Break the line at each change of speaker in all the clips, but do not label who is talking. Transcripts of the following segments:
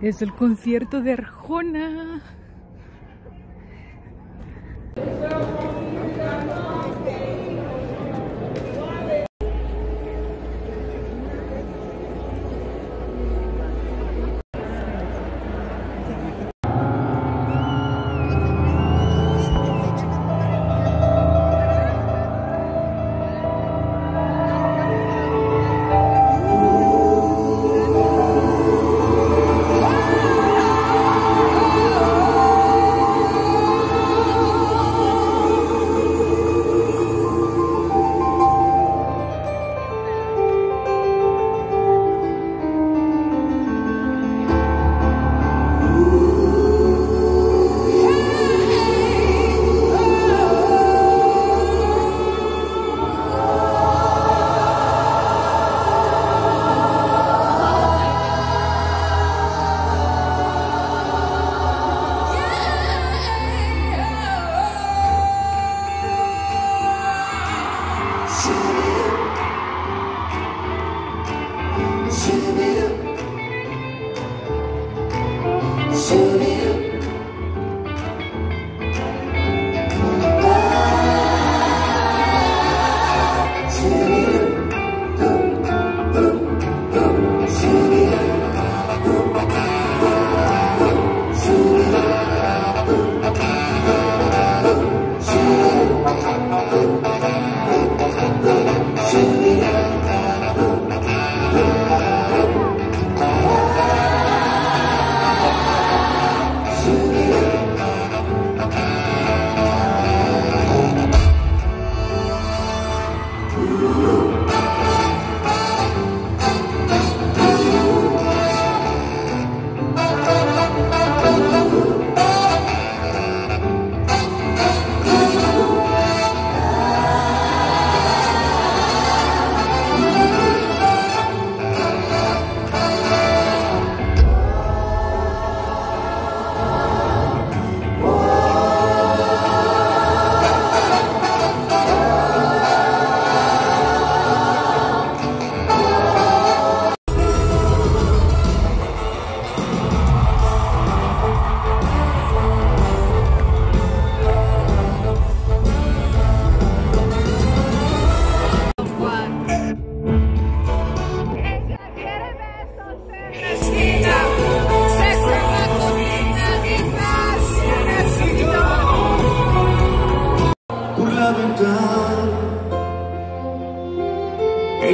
Es el concierto de Arjona.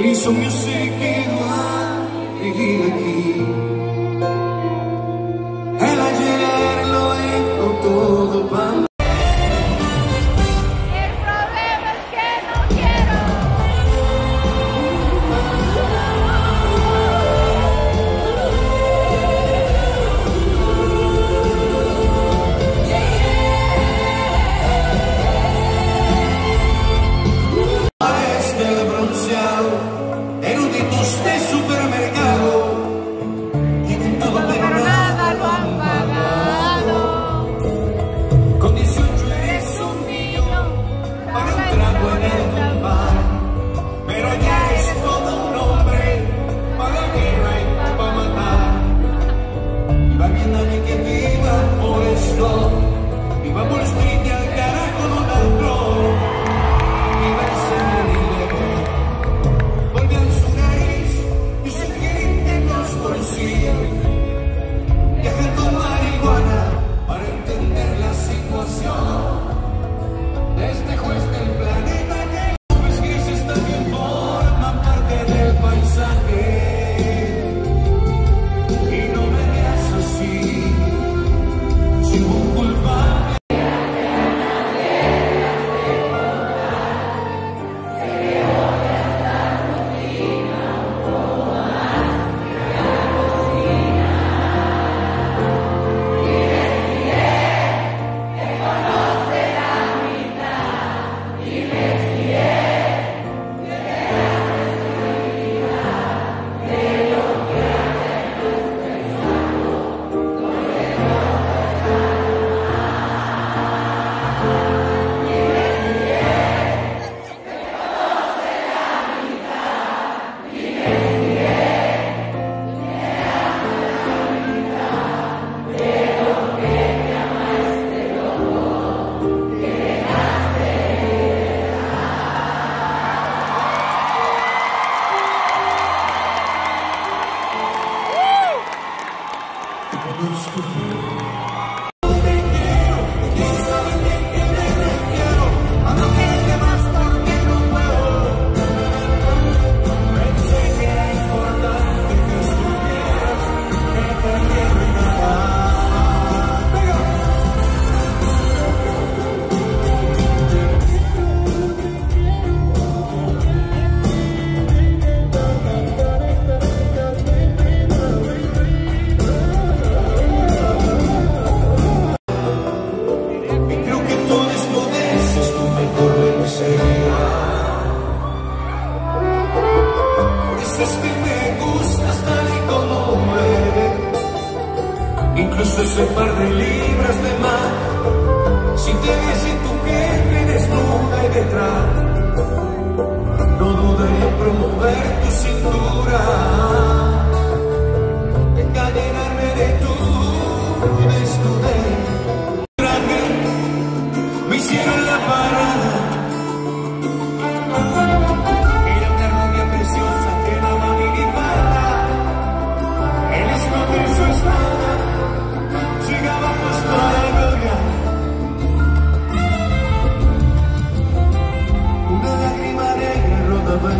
Ele onde sei que lá e aqui morning. you,